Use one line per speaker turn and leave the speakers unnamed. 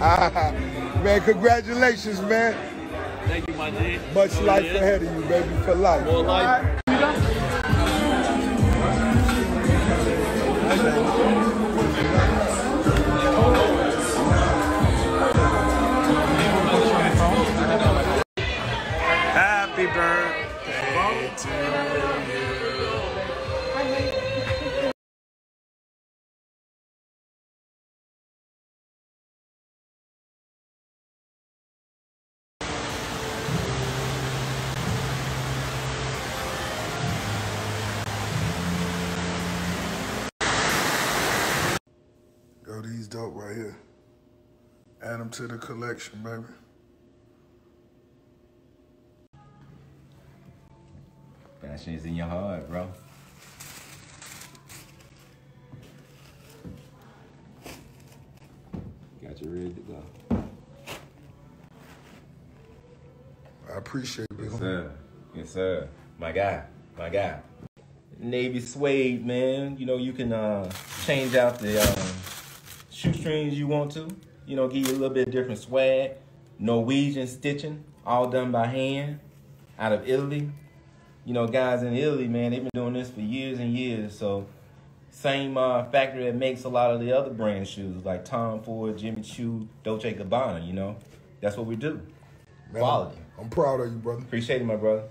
Ah, man, congratulations, man.
Thank you, my G.
Much
Oh,
life
yeah.
ahead of you, baby, for life.
More life.
Happy birthday to
Yo, these dope right here. Add them to the collection, baby.
Fashion is in your heart, bro. Got you ready to go.
I appreciate it.
Yes, sir. Yes, sir. My guy. My guy. Navy suede, man. You know, you can uh, change out the um, shoestrings you want to. You know, give you a little bit different swag. Norwegian stitching, all done by hand, out of Italy. You know, guys in Italy, man, they've been doing this for years and years. So, same uh, factory that makes a lot of the other brand shoes, like Tom Ford, Jimmy Choo, Dolce Gabbana. You know, that's what we do.
Man,
Quality.
I'm proud of you, brother.
Appreciate it, my brother.